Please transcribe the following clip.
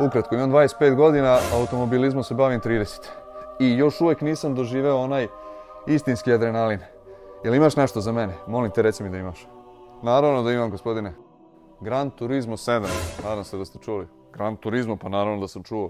Ukratko, imam 25 godina, automobilizmom se bavim 30. I još uvek nisam doživeo onaj istinski adrenalin. Jel imaš nešto za mene? Molim te, reci mi da imaš. Naravno da imam, gospodine. Gran Turismo 7. Nadam se da ste čuli. Gran Turismo, pa naravno da sam čuo.